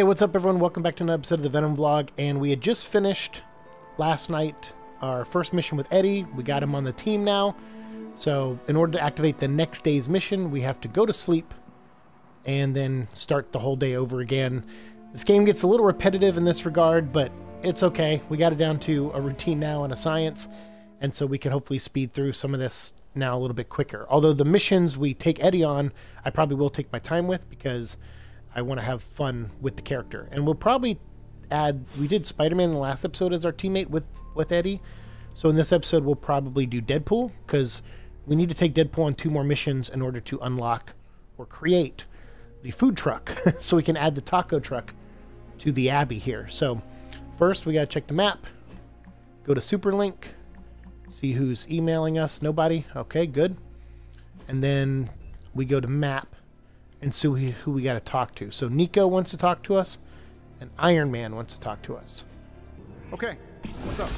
Hey, what's up, everyone? Welcome back to another episode of the Venom Vlog. And we had just finished last night our first mission with Eddie. We got him on the team now. So, in order to activate the next day's mission, we have to go to sleep and then start the whole day over again. This game gets a little repetitive in this regard, but it's okay. We got it down to a routine now and a science, and so we can hopefully speed through some of this now a little bit quicker. Although the missions we take Eddie on, I probably will take my time with because I want to have fun with the character. And we'll probably add. We did Spider-Man in the last episode as our teammate with with Eddie, so in this episode we'll probably do Deadpool because we need to take Deadpool on two more missions in order to unlock or create the food truck, so we can add the taco truck to the Abbey here. So first we got to check the map. Go to Superlink. See who's emailing us. Nobody. Okay, good. And then we go to map and see who, who we got to talk to. So Nico wants to talk to us, and Iron Man wants to talk to us. Okay, what's up?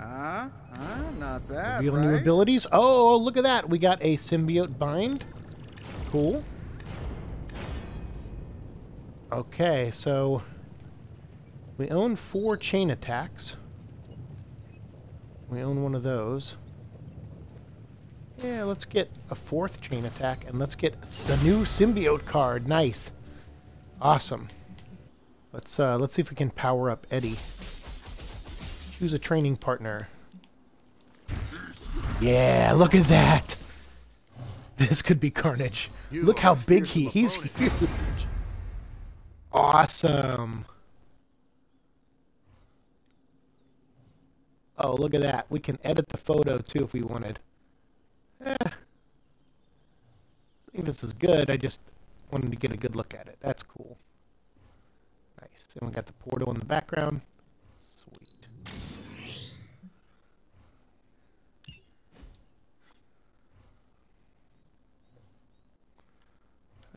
Ah, uh, uh, not bad. Reveal right? new abilities. Oh, look at that. We got a symbiote bind. Cool. Okay, so we own four chain attacks. We own one of those. Yeah, let's get a fourth chain attack and let's get a new symbiote card. Nice. Awesome. Let's uh let's see if we can power up Eddie. Choose a training partner. Yeah, look at that. This could be Carnage. You look how big he he's huge. Awesome. Oh, look at that. We can edit the photo too if we wanted. Eh. I think this is good. I just wanted to get a good look at it. That's cool. Nice. And we got the portal in the background. Sweet.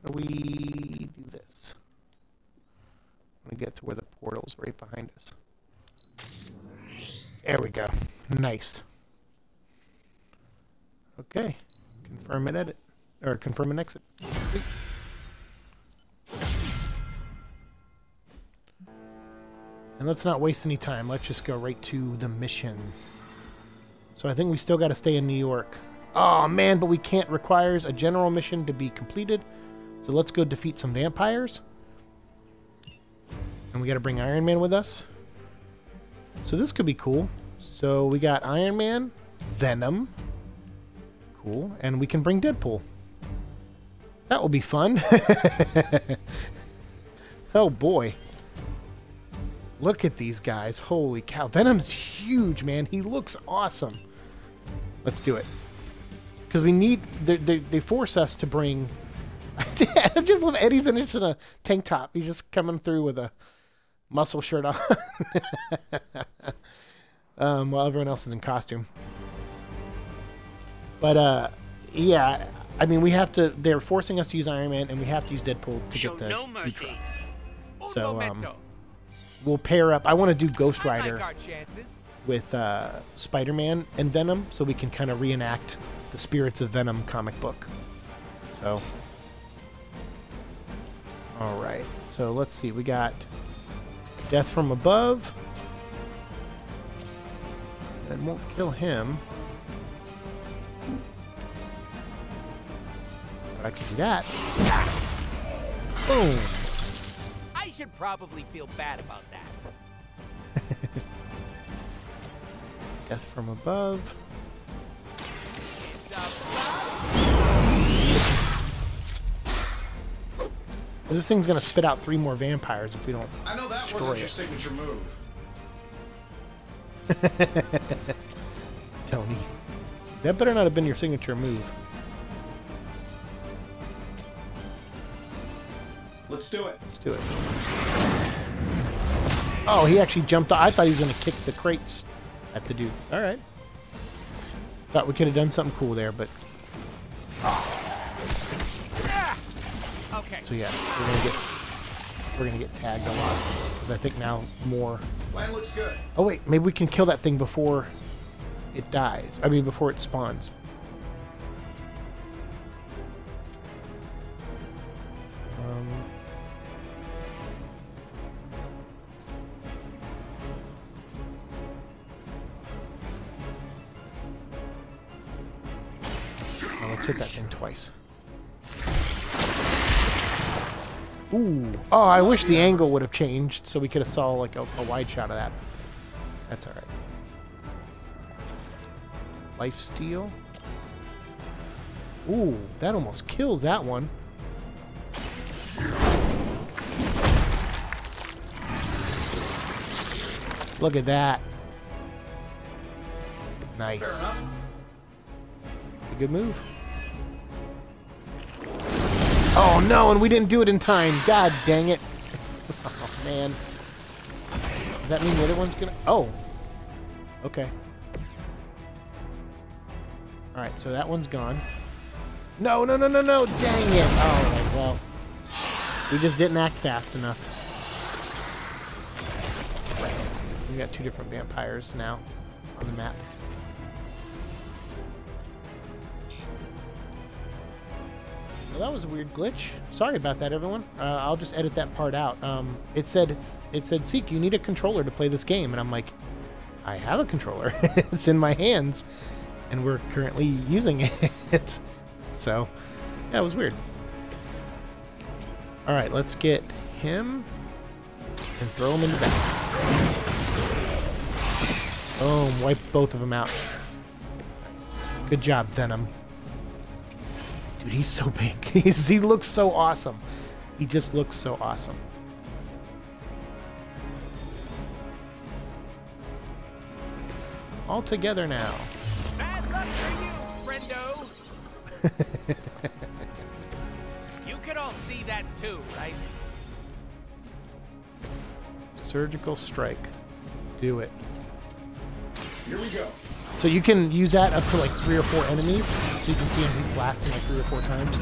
How do we do this? Gonna get to where the portal's right behind us. There we go. Nice. Okay. Confirm and edit. Or confirm and exit. And let's not waste any time. Let's just go right to the mission. So I think we still got to stay in New York. Oh man, but we can't. Requires a general mission to be completed. So let's go defeat some vampires. And we got to bring Iron Man with us. So this could be cool. So we got Iron Man, Venom. Cool. And we can bring Deadpool. That will be fun. oh boy. Look at these guys. Holy cow. Venom's huge, man. He looks awesome. Let's do it. Because we need... They, they, they force us to bring... I just love Eddie's in just in a tank top. He's just coming through with a muscle shirt on. um, while everyone else is in costume. But, uh, yeah... I mean, we have to... They're forcing us to use Iron Man, and we have to use Deadpool to Show get the no. So, um. We'll pair up. I want to do Ghost Rider. with uh, Spider-Man and Venom, so we can kind of reenact the Spirits of Venom comic book. So, all right. So let's see. We got Death from Above. That won't kill him. I can do that. Boom. I should probably feel bad about that. Death from Above. This thing's gonna spit out three more vampires if we don't I know that Destroy wasn't your it. signature move. Tony. That better not have been your signature move. Let's do it. Let's do it. Oh, he actually jumped. I thought he was going to kick the crates at the dude. All right. Thought we could have done something cool there, but Okay. so yeah, we're gonna get we're gonna get tagged a lot because I think now more. Plan looks good. Oh wait, maybe we can kill that thing before it dies. I mean, before it spawns. Let's hit that thing twice. Ooh. Oh, I wish the angle would have changed so we could have saw like a, a wide shot of that. That's alright. Life steal. Ooh, that almost kills that one. Look at that. Nice. A good move. Oh no, and we didn't do it in time. God dang it. oh man. Does that mean the other one's gonna... Oh. Okay. Alright, so that one's gone. No, no, no, no, no! Dang it! Oh, well. We just didn't act fast enough. We got two different vampires now on the map. Well, that was a weird glitch. Sorry about that, everyone. Uh, I'll just edit that part out. Um, it said it said, "Seek, you need a controller to play this game," and I'm like, I have a controller. it's in my hands, and we're currently using it. so, it was weird. All right, let's get him and throw him in the back. Boom, wipe both of them out. Nice. Good job, Venom. Dude, he's so big. He's, he looks so awesome. He just looks so awesome. All together now. Bad luck for you, friendo. you can all see that too, right? Surgical strike. Do it. Here we go. So you can use that up to like three or four enemies. So you can see him, he's blasting like three or four times.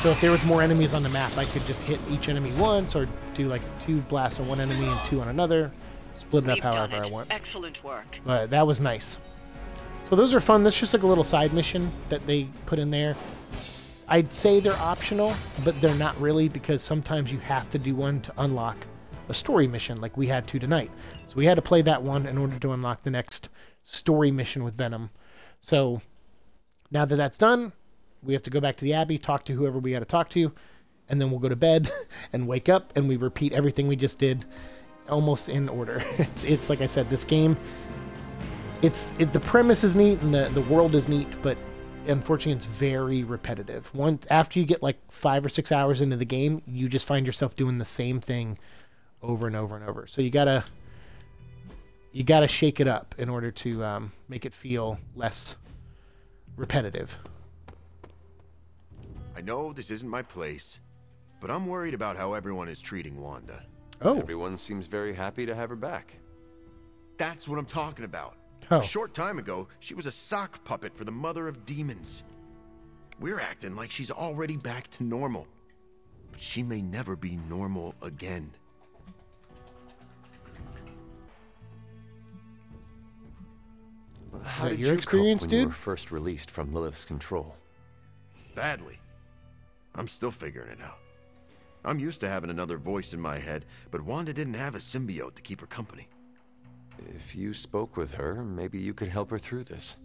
So if there was more enemies on the map, I could just hit each enemy once or do like two blasts on one enemy and two on another. Split it up however I want. Excellent work. But that was nice. So those are fun. That's just like a little side mission that they put in there. I'd say they're optional, but they're not really because sometimes you have to do one to unlock a story mission like we had to tonight. So we had to play that one in order to unlock the next story mission with Venom. So now that that's done, we have to go back to the Abbey, talk to whoever we got to talk to, and then we'll go to bed and wake up and we repeat everything we just did almost in order. It's it's like I said, this game it's it, the premise is neat and the, the world is neat, but unfortunately it's very repetitive. Once after you get like five or six hours into the game, you just find yourself doing the same thing over and over and over. So you gotta you gotta shake it up in order to um, make it feel less repetitive. I know this isn't my place, but I'm worried about how everyone is treating Wanda. Oh, Everyone seems very happy to have her back. That's what I'm talking about. Oh. A short time ago, she was a sock puppet for the mother of demons. We're acting like she's already back to normal. But she may never be normal again. How did your you experience, cope when you were first released from Lilith's control? Badly. I'm still figuring it out. I'm used to having another voice in my head, but Wanda didn't have a symbiote to keep her company. If you spoke with her, maybe you could help her through this.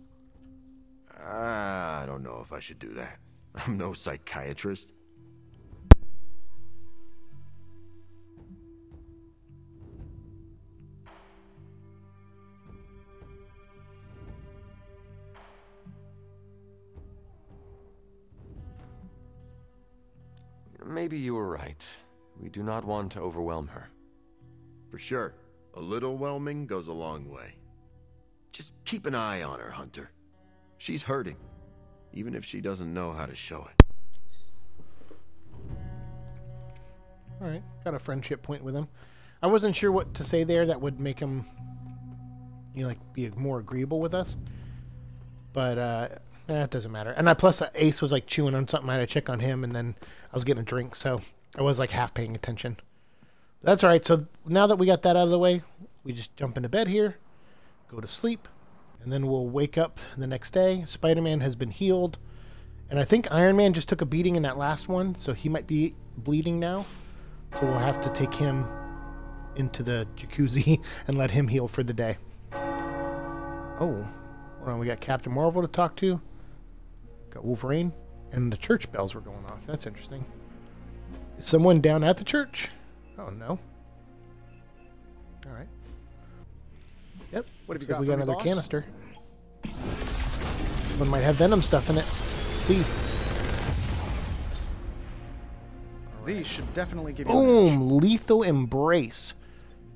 I don't know if I should do that. I'm no psychiatrist. Maybe you were right. We do not want to overwhelm her. For sure. A little whelming goes a long way. Just keep an eye on her, Hunter. She's hurting, even if she doesn't know how to show it. all right, got a friendship point with him. I wasn't sure what to say there that would make him, you know, like be more agreeable with us. But uh, eh, it doesn't matter. And I plus uh, Ace was like chewing on something. I had to check on him, and then I was getting a drink, so I was like half paying attention. That's all right. So now that we got that out of the way, we just jump into bed here, go to sleep, and then we'll wake up the next day. Spider Man has been healed. And I think Iron Man just took a beating in that last one, so he might be bleeding now. So we'll have to take him into the jacuzzi and let him heal for the day. Oh. We got Captain Marvel to talk to. Got Wolverine, and the church bells were going off. That's interesting. Is someone down at the church? Oh no. All right. Yep. What have you got we got another boss? canister. One might have venom stuff in it. Let's see. These should definitely give you. Boom! Lethal Embrace.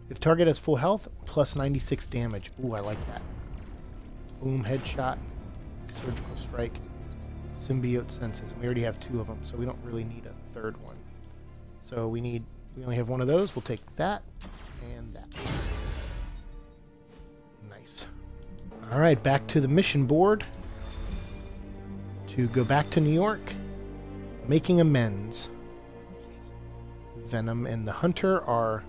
If target has full health, plus 96 damage. Ooh, I like that. Boom, headshot, surgical strike, symbiote senses. We already have two of them, so we don't really need a third one. So we need, we only have one of those. We'll take that and that. Nice. All right, back to the mission board to go back to New York, making amends. Venom and the Hunter are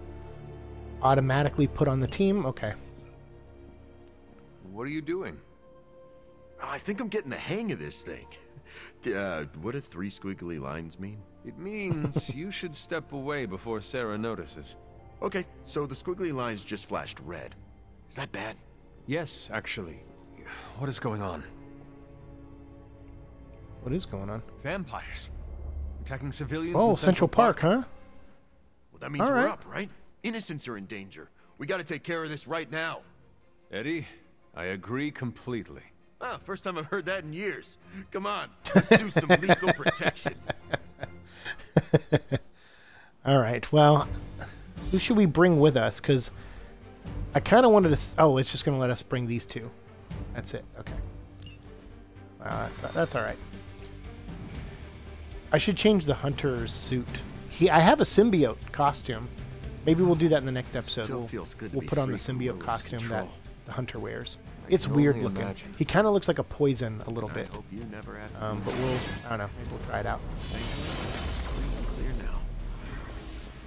automatically put on the team. Okay. What are you doing? I think I'm getting the hang of this thing. D- Uh, what do three squiggly lines mean? It means you should step away before Sarah notices. Okay, so the squiggly lines just flashed red. Is that bad? Yes, actually. What is going on? What is going on? Vampires. Attacking civilians Oh, in Central, Park, huh? Well, that means All we're right. up, right? Innocents are in danger. We gotta take care of this right now. Eddie, I agree completely. First time I've heard that in years. Come on, let's do some lethal protection. All right. Well, who should we bring with us? Because I kind of wanted to. Oh, it's just going to let us bring these two. That's it. Okay. Wow, that's that's all right. I should change the hunter's suit. He, I have a symbiote costume. Maybe we'll do that in the next episode. Still we'll feels good we'll put on the symbiote costume that the hunter wears. It's weird looking. imagine. He kind of looks like a poison a little bit. hope you never Um, but we'll. I don't know. Maybe we'll try it out.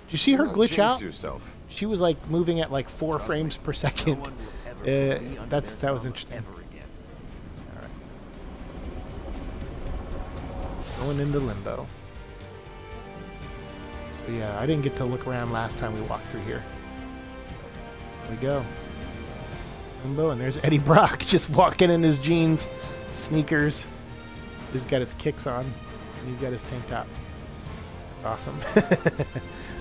Did you see her glitch out? yourself. She was like moving at like four frames per second. one will ever Uh, me that's- that was interesting. Going into limbo. So yeah, I didn't get to look around last time we walked through here. There we go. And there's Eddie Brock just walking in his jeans, sneakers. He's got his kicks on, and he's got his tank top. That's awesome.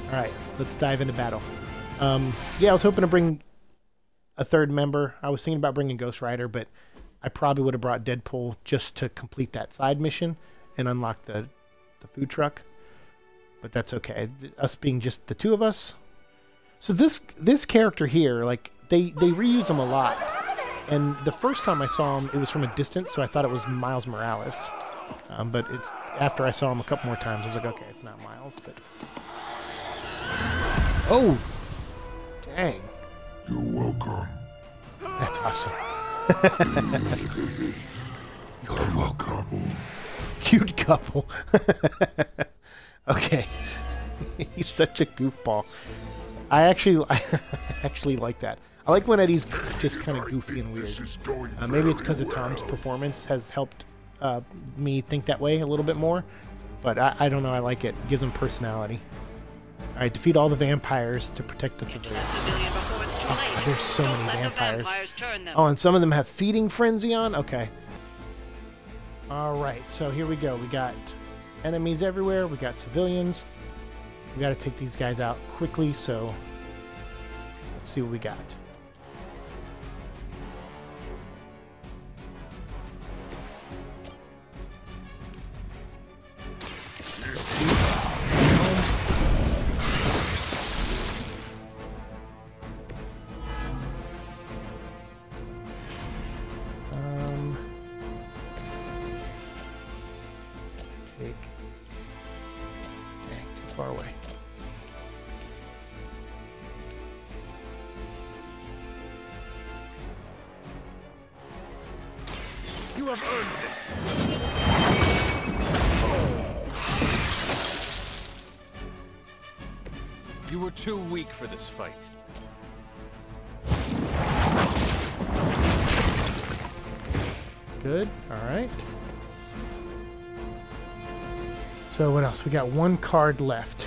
All right, let's dive into battle. Um, yeah, I was hoping to bring a third member. I was thinking about bringing Ghost Rider, but I probably would have brought Deadpool just to complete that side mission and unlock the the food truck. But that's okay. Us being just the two of us. So this this character here, like they they reuse them a lot. And the first time I saw him, it was from a distance, so I thought it was Miles Morales. Um, but it's after I saw him a couple more times, I was like, okay, it's not Miles. But oh, dang, You're welcome. that's awesome. You're welcome. Cute couple. okay. He's such a goofball. I actually, I actually like that. I like when Eddie's just kind of goofy and weird. Uh, maybe it's because of Tom's performance has helped uh, me think that way a little bit more. But I, I don't know. I like it. Gives him personality. Right, defeat all the vampires to protect the civilians. Oh, there's so many vampires. vampires. Oh, and some of them have feeding frenzy on? Okay. All right, so here we go. We got enemies everywhere. We got civilians. We got to take these guys out quickly, so let's see what we got. You have earned this. You were too weak for this fight. Good. All right. So what else? We got one card left.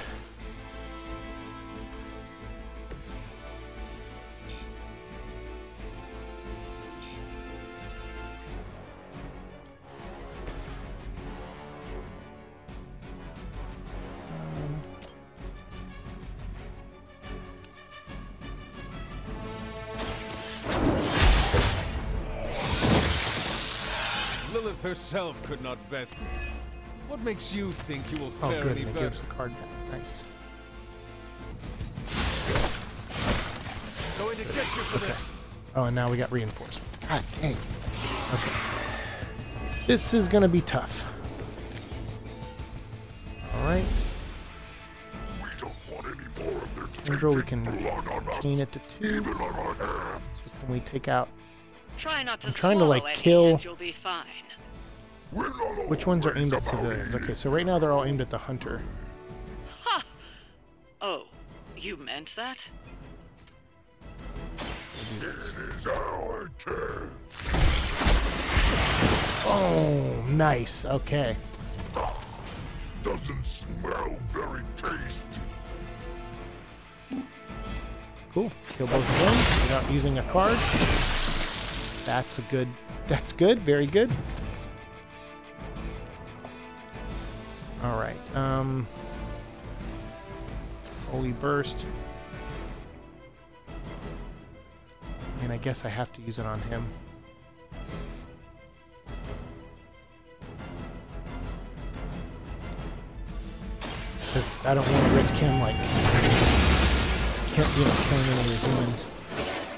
Lilith herself could not best me. What makes you think you will Oh, fare good. any It better? gives the card back. Nice. Going to get you for this. Oh, and now we got reinforcements. God dang. Okay. This is going to be tough. All right. We don't want any more of their Andrew, we can blood on us, chain it to two. even on our hands. So can we take out... Try not to I'm trying to, like, kill- and you'll be fine. We're not Which ones are aimed at civilians? Okay, so right now they're all aimed at the hunter. Ha! Oh, you meant that? It is our turn. Oh, nice. Okay. Doesn't smell very tasty. Cool. Kill both of them without using a card. That's a good... That's good. Very good. All right. Um... Holy Burst. And I guess I have to use it on him. Because I don't want to risk him, like, kill, you know, killing any of the humans.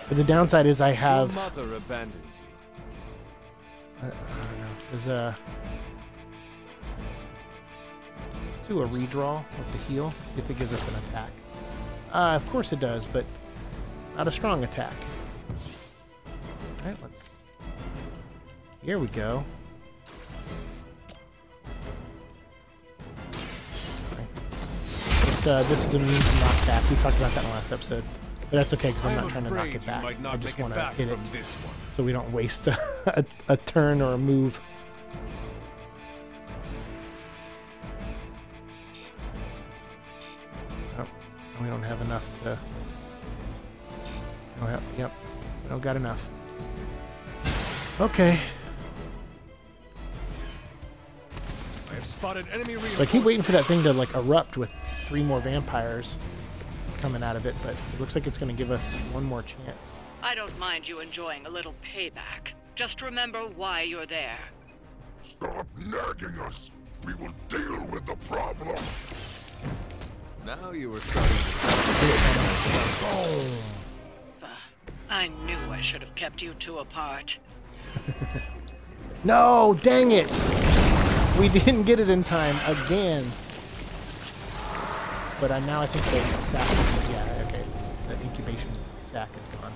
But the downside is I Your have... mother abandons you. I, I don't know. There's a... Let's do a redraw with the heal. See if it gives us an attack. Uh, of course it does, but not a strong attack. Alright, let's... Here we go. Uh, this is immune to knockback. We talked about that in the last episode. But that's okay, because I'm not trying to knock it back. I just want to hit it from this one. so we don't waste a, a, a turn or a move. We don't have, yep, we don't got enough. Okay, I have spotted enemy so I keep waiting for that thing to like erupt with three more vampires coming out of it, but it looks like it's going to give us one more chance. I don't mind you enjoying a little payback. Just remember why you're there. Stop nagging us. We will deal with the problem. Now you are starting to Uh, I knew I should have kept you two apart. No, dang it! We didn't get it in time again. But I now I think the sack. Yeah, okay. The incubation sack is gone.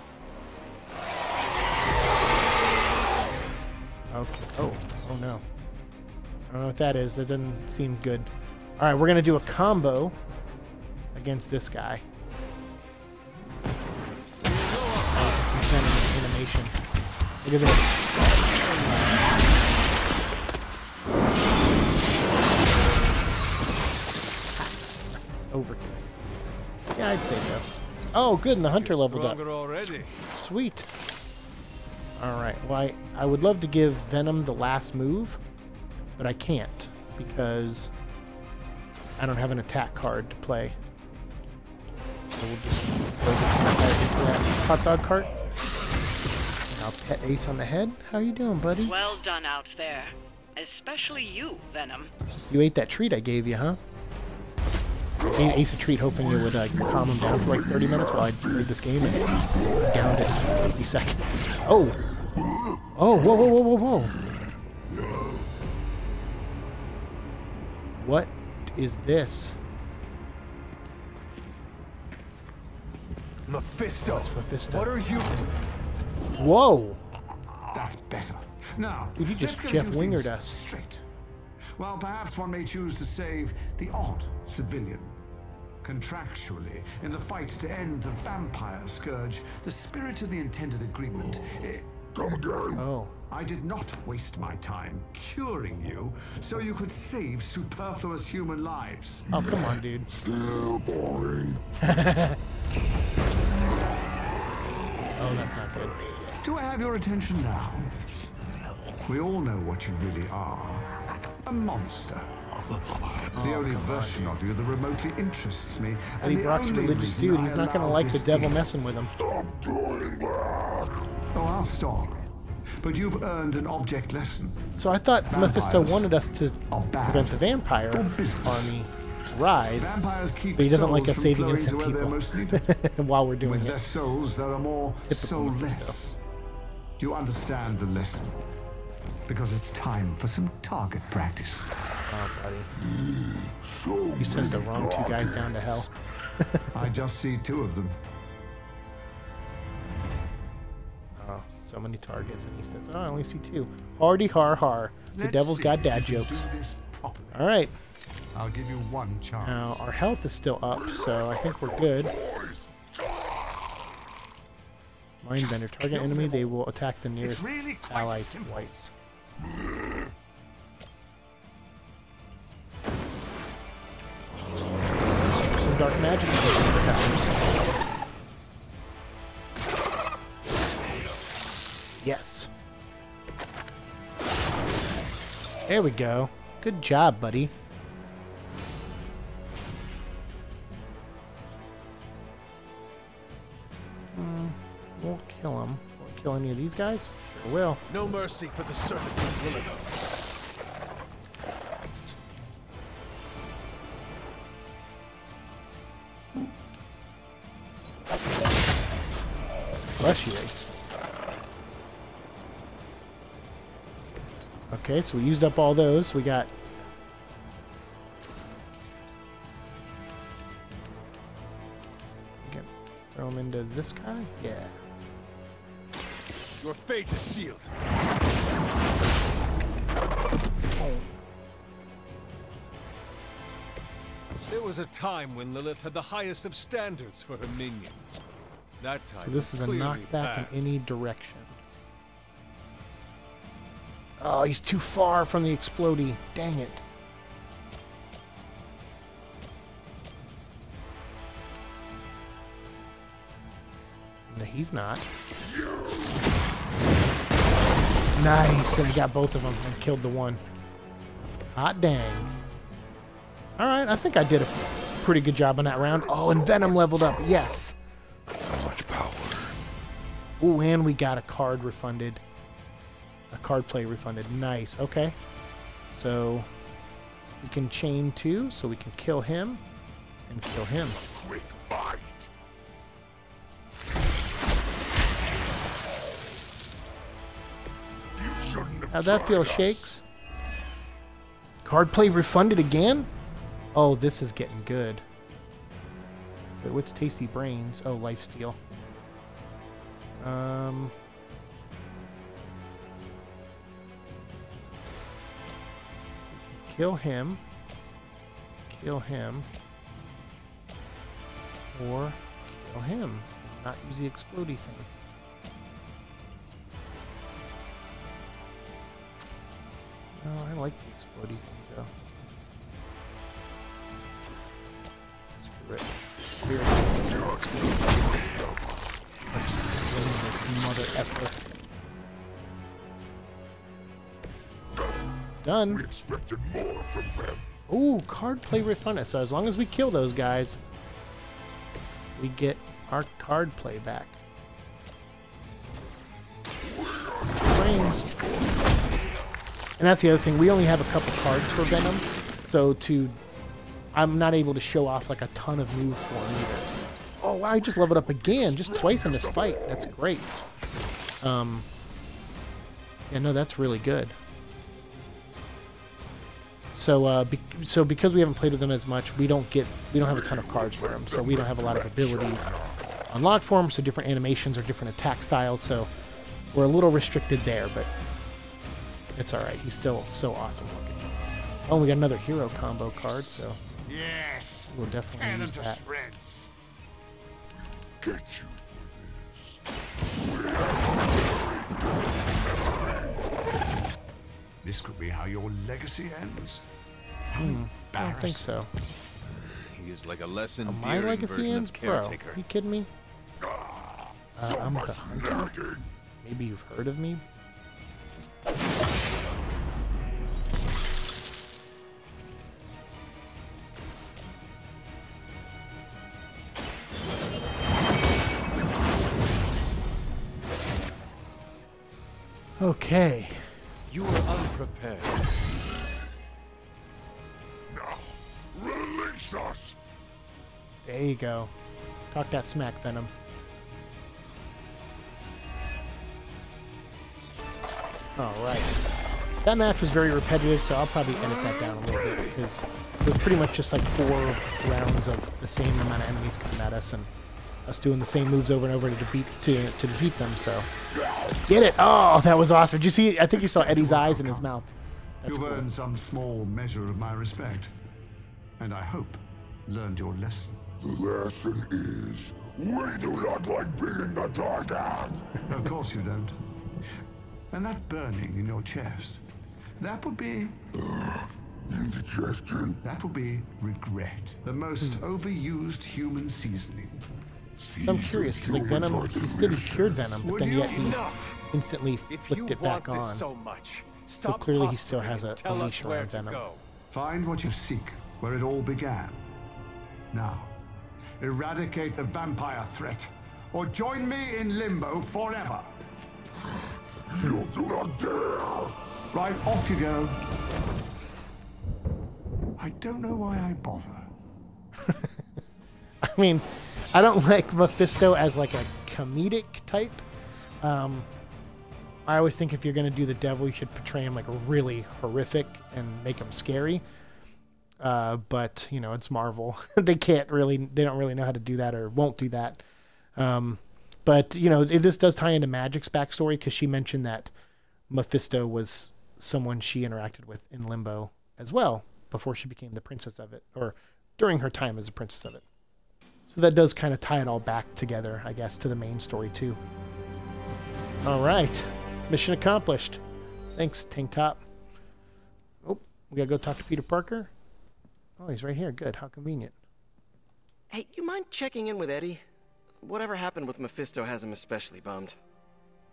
Okay. Oh, oh no. I don't know what that is. That doesn't seem good. All right, we're gonna do a combo against this guy. Look at this. It's overkill. Yeah, I'd say so. Oh, good, and the hunter leveled up. already. Sweet. Alright, well, I, I would love to give Venom the last move, but I can't because I don't have an attack card to play. So we'll just throw this hot dog cart. And I'll pet Ace on the head. How you doing, buddy? Well done out there. Especially you, Venom. You ate that treat I gave you, huh? I Gave Ace a treat hoping it would uh, calm him down for like 30 minutes while I played this game and downed it in 50 seconds. Oh! Oh, whoa, whoa, whoa, whoa, whoa. What is this? Mephisto. It's Mephisto. What are you? Whoa! That's better. Now, Dude, you just Jeff a Wingered us. Straight. Well, perhaps one may choose to save the odd civilian. Contractually, in the fight to end the vampire scourge, the spirit of the intended agreement. eh, Come again. Oh. I did not waste my time curing you so you could save superfluous human lives. Oh, come on, dude. Still boring. Oh, that's not good. Do I have your attention now? We all know what you really are. A monster. The oh, only version of you that remotely interests me. Eddie and the Brock's a religious dude. He's not going to like the devil deal. messing with him. Stop doing that. Oh, I'll stop. but you've earned an object lesson. So I thought Mephisto wanted us to prevent the vampire army rise, but he doesn't like us saving innocent to where they're people while we're doing With it. less souls, there are more soulless. Do you understand the lesson? Because it's time for some target practice. Oh, buddy. You sent the wrong two guys down to hell. I just see two of them. Oh, so many targets, and he says, "Oh, I only see two. Hardy har har. The Let's devil's got dad jokes. Do this properly. All right. I'll give you one chance. Now our health is still up, so I think we're good. Mindbender. Target enemy. They will attack the nearest really ally twice. Some dark magic powers. Yes. There we go. Good job, buddy. These guys? Sure will. No mercy for the servants of Lilith. Bless you, Ace. Okay, so we used up all those. We got... Okay, throw them into this guy? Yeah. Your fate is sealed. There was a time when Lilith had the highest of standards for her minions. That time So this is a knockback in any direction. Oh, he's too far from the explodey. Dang it. No, he's not. Nice, and I got both of them and killed the one. Hot dang. Alright, I think I did a pretty good job on that round. Oh, and Venom leveled up. Yes. Much power. Ooh, and we got a card refunded. A card play refunded. Nice. Okay. So we can chain two, so we can kill him and kill him. How'd that feel. Shakes? Card play refunded again? Oh, this is getting good. Wait, what's Tasty Brains? Oh, Lifesteal. Um. Kill him. Kill him. Or kill him. Not use the explodey thing. No, I like the explodey things though. Screw it. We're just gonna. Let's win this mother effer. Done. We expected more from them. Ooh, card play refunded. So as long as we kill those guys, we get our card play back. Brains. And that's the other thing. We only have a couple cards for Venom, so to I'm not able to show off like a ton of move form either. Oh wow, I just leveled up again, just twice in this fight. That's great. Um. Yeah, no, that's really good. So, uh, be- so because we haven't played with them as much, we don't get, we don't have a ton of cards for them. So we don't have a lot of abilities unlocked for them, So different animations or different attack styles. So we're a little restricted there, but it's all right. He's still so awesome looking. Oh, we got another hero combo card, so Yes. we'll definitely Tear them use to that. shreds. Get you for this. This could be how your legacy ends. Hmm, I don't think so. He is like a lesson. Oh, my endearing legacy version ends, of bro. caretaker. you kidding me? Uh, I'm the hunter. Maybe you've heard of me. Okay. You were unprepared. Now, Release us! There you go. Talk that smack, Venom. Alright. That match was very repetitive, so I'll probably edit that down a little bit because it was pretty much just like four rounds of the same amount of enemies coming at us and us doing the same moves over and over to defeat to, to defeat them, so get it! Oh, that was awesome. Did you see I think you saw Eddie's eyes in his mouth. That's You've cool. earned some small measure of my respect. And I hope learned your lesson. The lesson is, we do not like being the target! of course you don't. And that burning in your chest, that would be Indigestion. that would be regret. The most overused human seasoning. I'm curious because like Venom, he said he cured Venom, but Would then yet he Enough! instantly If flicked it back on. so much, So clearly he still has a, and a leash where around Venom. go. Find what you seek where it all began. Now, eradicate the vampire threat, or join me in limbo forever. You do not dare! Right, off you go. I don't know why I bother. I mean, I don't like Mephisto as like a comedic type. Um, I always think if you're going to do the devil, you should portray him like really horrific and make him scary. Uh, but you know, it's Marvel; they can't really, they don't really know how to do that or won't do that. Um, but you know, it this does tie into Magik's backstory because she mentioned that Mephisto was someone she interacted with in Limbo as well before she became the princess of it, or during her time as a princess of it. So that does kind of tie it all back together, I guess, to the main story too. All right, mission accomplished. Thanks, Tank Top. Oh, we gotta go talk to Peter Parker. Oh, he's right here. Good. How convenient. Hey, you mind checking in with Eddie? Whatever happened with Mephisto has him especially bummed.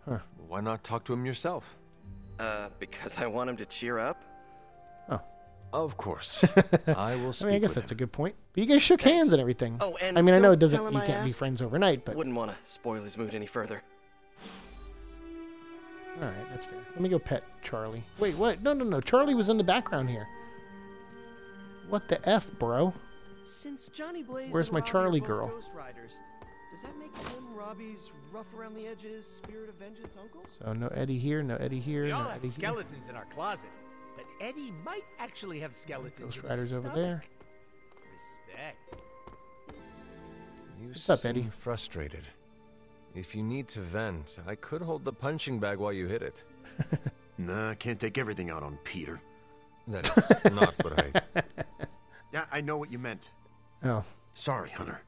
Huh. Why not talk to him yourself? Uh, because I want him to cheer up? Oh. Of course. I will I mean, I guess that's him. a good point. But you guys shook hands and everything. Oh, and I mean, I know it doesn't. You I can't be friends overnight, but Wouldn't want to spoil his mood any further. all right, that's fair. Let me go pet Charlie. Wait, what? No, no, no. Charlie was in the background here. What the f, bro? Since Johnny Blaze Where's and my Robbie are Charlie both girl? Ghost Riders, does that make him Robbie's rough around the edges, spirit of vengeance uncle? So no Eddie here, no Eddie here, We no all have Eddie here. skeletons in our closet, but Eddie might actually have skeletons Ghost in his Riders over there. Respect. You What's up, Eddie? frustrated. If you need to vent, I could hold the punching bag while you hit it. Nah, I can't take everything out on Peter. That is not what I. Yeah, I know what you meant. Oh, Sorry, Hunter.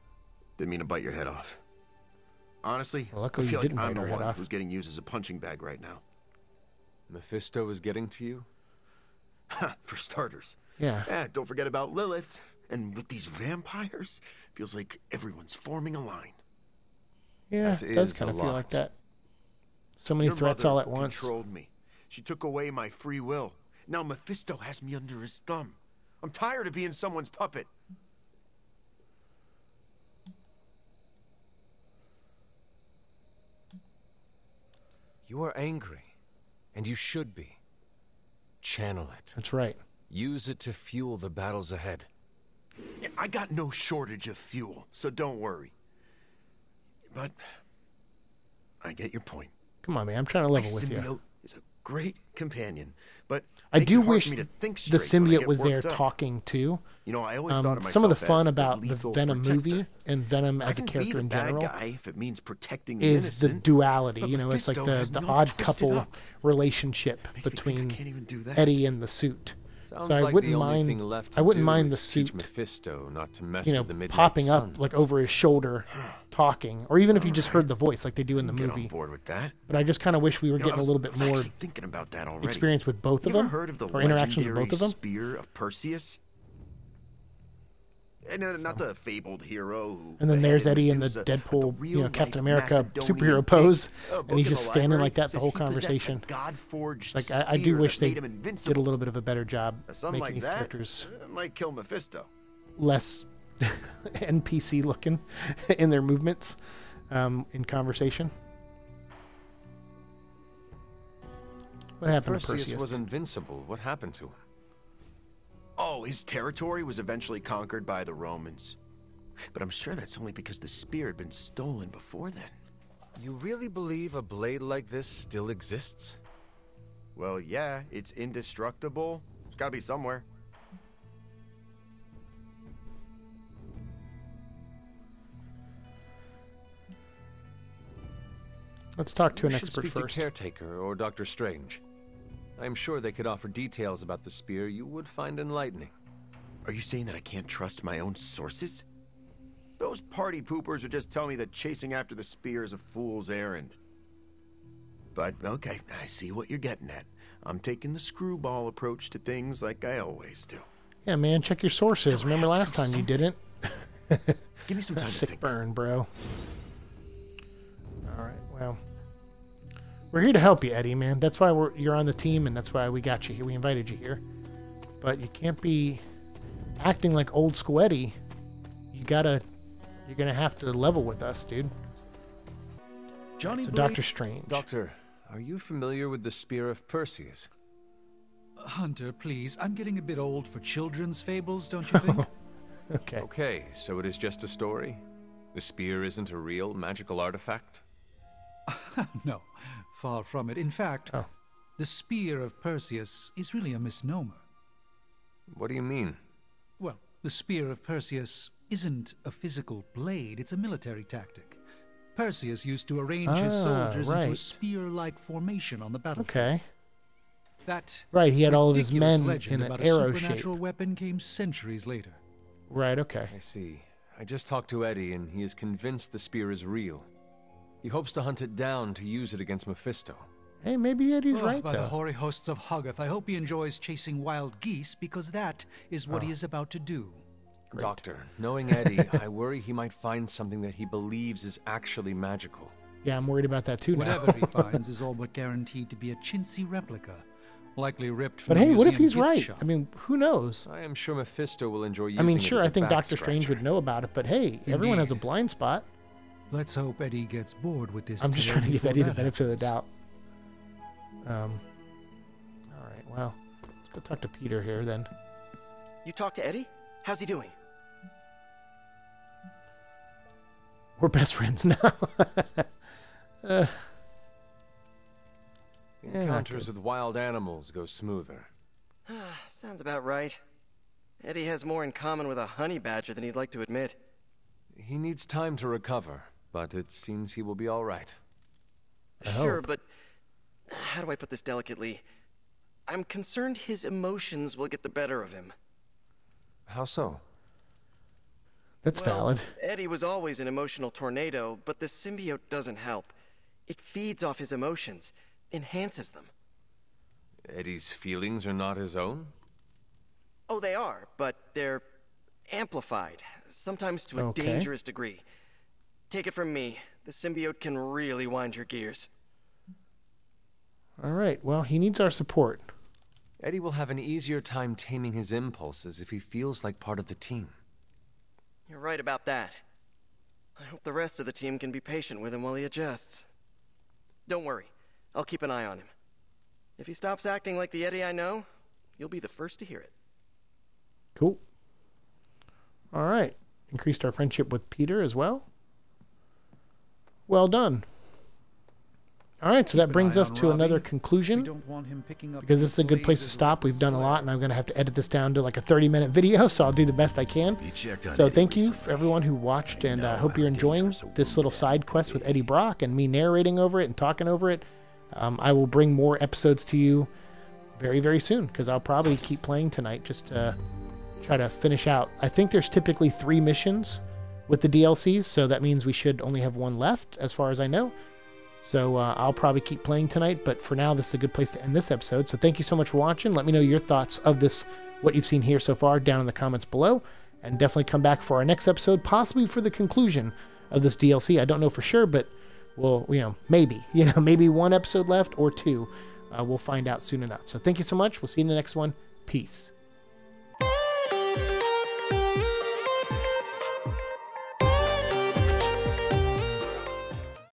Didn't mean to bite your head off. Honestly, Well, luckily I you feel didn't like I'm bite the one off. who's getting used as a punching bag right now. Mephisto is getting to you? For starters. yeah. Eh, don't forget about Lilith. And with these vampires, feels like everyone's forming a line. Yeah, That it does kind a of feel like that. So many Your threats all at once. controlled me. She took away my free will. Now Mephisto has me under his thumb. I'm tired of being someone's puppet. You are angry, and you should be. Channel it. That's right. Use it to fuel the battles ahead. I got no shortage of fuel, so don't worry. But I get your point. Come on, man. I'm trying to level with you. is a great companion, but I do wish me to think the straight when I symbiote was there up. talking too. You know, I always Um, thought of myself some of the fun about the lethal Venom protector. movie and Venom as a character be the in bad general guy if it means protecting the is the innocent, duality. but You know, it's like the, the me odd couple relationship Makes me think I between can't even do that. Eddie and the suit. Sounds so I like wouldn't the mind. thing left I wouldn't mind the suit. Mephisto not to mess You know, with the Midnight popping up like over his shoulder, talking, or even if you just heard the voice like they do in the Get movie. board with that. But I just kind of wish we were You know, getting a little bit more thinking about that already. experience with both of them, heard of the or interactions with both of them. spear of Perseus? And uh, not the fabled hero. And then there's Eddie in the Deadpool, you know, Captain America Macedonian superhero pose, and he's just standing like that the whole he possessed a conversation. Like I, I do wish they did a little bit of a better job making like these that characters uh, might kill Mephisto. less NPC looking in their movements um, in conversation. What happened Perseus, to Perseus? was invincible. What happened to him? Oh, his territory was eventually conquered by the Romans. But I'm sure that's only because the spear had been stolen before then. You really believe a blade like this still exists? Well, yeah, it's indestructible. It's gotta be somewhere. Let's talk to an You should expert speak first. to Caretaker or Doctor Strange. I'm sure they could offer details about the spear you would find enlightening. Are you saying that I can't trust my own sources? Those party poopers would just tell me that chasing after the spear is a fool's errand. But okay, I see what you're getting at. I'm taking the screwball approach to things like I always do. Yeah, man, check your sources. Remember last time you didn't? Give me some time to Sick burn, bro. All right, well, we're here to help you, Eddie, man. That's why we're you're on the team, and that's why we got you here. We invited you here, but you can't be acting like old school Eddie. You gotta, you're gonna have to level with us, dude. Johnny So, Blake- Doctor Strange. Doctor, are you familiar with the spear of Perseus? Hunter, please. I'm getting a bit old for children's fables, don't you think? okay. Okay, so it is just a story? The spear isn't a real magical artifact? no, far from it. In fact, Oh. the spear of Perseus is really a misnomer. What do you mean? Well, the spear of Perseus isn't a physical blade, it's a military tactic. Perseus used to arrange his Ah, soldiers into a spear like formation on the battlefield. Okay. That Right, he had all of his men in an arrow shape. supernatural weapon came centuries later. Right. Okay. I see. I just talked to Eddie, and he is convinced the spear is real. He hopes to hunt it down to use it against Mephisto. Hey, maybe Eddie's Oh, right by though. the hoary hosts of Hoggoth, I hope he enjoys chasing wild geese because that is what he Oh. is about to do. Doctor, knowing Eddie, I worry he might find something that he believes is actually magical. Yeah, I'm worried about that too now. Whatever he finds is all but guaranteed to be a chintzy replica, likely ripped from But a hey, what if he's right? shop. I mean, who knows? I am sure Mephisto will enjoy using I mean, sure, I think Doctor Strange would know about it, but hey, everyone has a blind spot. Let's hope Eddie gets bored with this. I'm just trying to give Eddie the that benefit of the doubt. Um. All right. Well, let's go talk to Peter here then. You talked to Eddie? How's he doing? We're best friends now. uh, Yeah, Encounters with wild animals go smoother. Sounds about right. Eddie has more in common with a honey badger than he'd like to admit. He needs time to recover, but it seems he will be all right. Sure, but how do I put this delicately? I'm concerned his emotions will get the better of him. How so? That's Well, valid. Eddie was always an emotional tornado, but the symbiote doesn't help. It feeds off his emotions, enhances them. Eddie's feelings are not his own? Oh, they are, but they're amplified, sometimes to a Okay. dangerous degree. Take it from me, the symbiote can really wind your gears. All right. Well, he needs our support. Eddie will have an easier time taming his impulses if he feels like part of the team. You're right about that. I hope the rest of the team can be patient with him while he adjusts. Don't worry, I'll keep an eye on him. If he stops acting like the Eddie I know, you'll be the first to hear it. Cool. All right. Increased our friendship with Peter as well. Well done. All right, so that brings us to another conclusion. We don't want him picking up because this is a good place to stop. We've done a lot, and I'm going to have to edit this down to like a 30 minute video, so I'll do the best I can. So thank you for everyone who watched, and I uh, hope you're enjoying this little side quest with Eddie Brock and me narrating over it and talking over it. Um, I will bring more episodes to you very, very soon because I'll probably keep playing tonight just to try to finish out. I think there's typically three missions with the DLCs, so that means we should only have one left, as far as I know. So uh, I'll probably keep playing tonight, but for now, this is a good place to end this episode. So thank you so much for watching. Let me know your thoughts of this, what you've seen here so far, down in the comments below, and definitely come back for our next episode, possibly for the conclusion of this DLC. I don't know for sure, but we'll, you know, maybe, you know, maybe one episode left or two. Uh, we'll find out soon enough. So thank you so much. We'll see you in the next one. Peace.